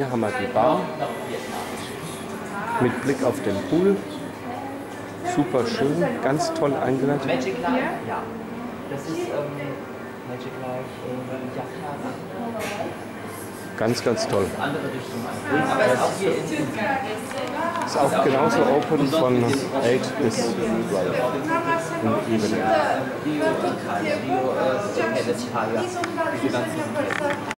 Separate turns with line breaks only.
Hier haben wir die Bar mit Blick auf den Pool. Super schön, ganz toll eingerichtet.
Magic Life? Ja. Das ist ähm, Magic Life äh,
Ganz, ganz toll.
Ist auch
genauso open von 8 bis 12 im Evening.